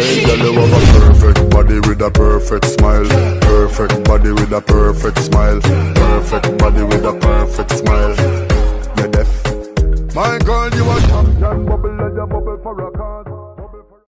Hey girl, you have a perfect body with a perfect smile. Perfect body with a perfect smile. Perfect body with a perfect smile. You're deaf. My girl, you are champion, bubble